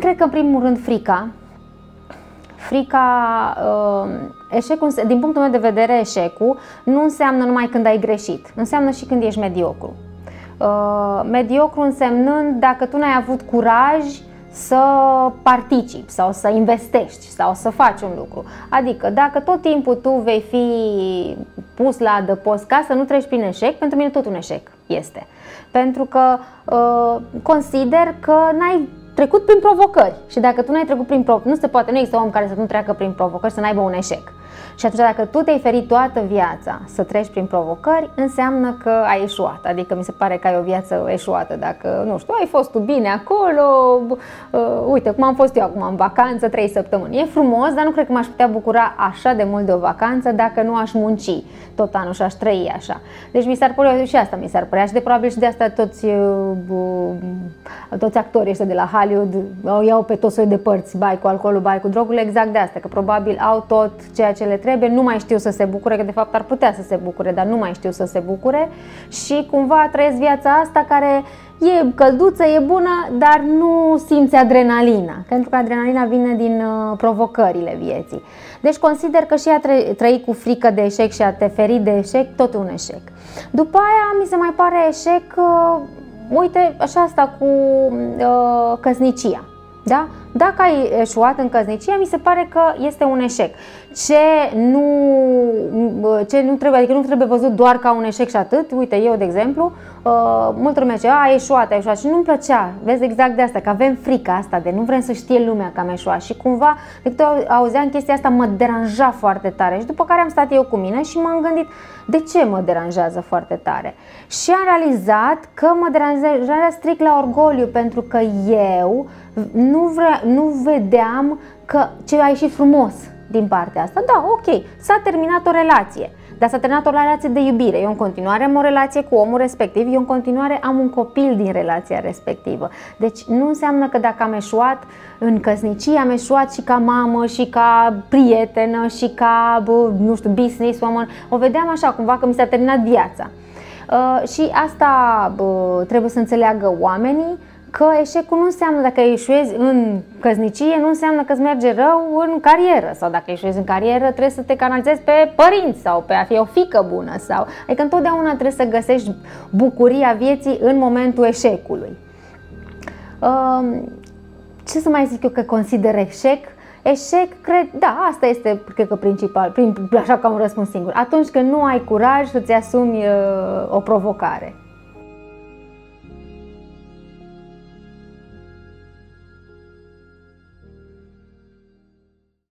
Cred că în primul rând frica. Frica, uh, eșecul, din punctul meu de vedere, eșecul nu înseamnă numai când ai greșit, înseamnă și când ești mediocru. Uh, mediocru însemnând dacă tu n-ai avut curaj să participi sau să investești sau să faci un lucru. Adică dacă tot timpul tu vei fi pus la adăpost ca să nu treci prin eșec, pentru mine tot un eșec este. Pentru că uh, consider că n-ai trecut prin provocări și dacă tu n-ai trecut prin provocări, nu se poate, nu există om care să nu treacă prin provocări, să n-aibă un eșec. Și atunci dacă tu te-ai ferit toată viața să treci prin provocări, înseamnă că ai eșuat. Adică mi se pare că ai o viață eșuată. Dacă, nu știu, ai fost tu bine acolo, uh, uite cum am fost eu acum în vacanță, trei săptămâni. E frumos, dar nu cred că m-aș putea bucura așa de mult de o vacanță dacă nu aș munci tot anul și aș trăi așa. Deci mi s-ar părea și asta mi s-ar părea și de probabil și de asta toți, uh, toți actorii ăștia de la Hollywood o iau pe tot soiul de părți, bai cu alcoolul, bai cu drogurile, exact de asta, că probabil au tot ceea ce le trebuie, nu mai știu să se bucure, că de fapt ar putea să se bucure, dar nu mai știu să se bucure și cumva trăiesc viața asta care e călduță, e bună, dar nu simți adrenalina, pentru că adrenalina vine din uh, provocările vieții. Deci consider că și a trăi cu frică de eșec și a te feri de eșec, tot un eșec. După aia mi se mai pare eșec, uh, uite, așa asta cu uh, căsnicia. Da? Dacă ai eșuat în căsnicie, mi se pare că este un eșec. Ce nu, ce nu trebuie, adică nu trebuie văzut doar ca un eșec și atât. Uite, eu, de exemplu, uh, multă lume zice, a, eșuat, a eșuat și nu-mi plăcea. Vezi exact de asta, că avem frica asta de nu vrem să știe lumea că am eșuat și cumva, de câte auzeam chestia asta, mă deranja foarte tare și după care am stat eu cu mine și m-am gândit, de ce mă deranjează foarte tare? Și am realizat că mă deranjează strict la orgoliu, pentru că eu nu, vre, nu vedeam că ce a ieșit frumos din partea asta. Da, ok, s-a terminat o relație, dar s-a terminat o relație de iubire. Eu în continuare am o relație cu omul respectiv, eu în continuare am un copil din relația respectivă. Deci nu înseamnă că dacă am eșuat în căsnicie, am eșuat și ca mamă, și ca prietenă, și ca, nu știu, business woman. O vedeam așa, cumva că mi s-a terminat viața. Uh, și asta uh, trebuie să înțeleagă oamenii că eșecul nu înseamnă dacă eșuezi în căsnicie, nu înseamnă că îți merge rău în carieră sau dacă eșuezi în carieră trebuie să te canalizezi pe părinți sau pe a fi o fică bună sau adică întotdeauna trebuie să găsești bucuria vieții în momentul eșecului. Ce să mai zic eu că consider eșec? Eșec, cred, da, asta este, cred că principal, prin, așa ca un răspuns singur. Atunci când nu ai curaj să-ți asumi uh, o provocare.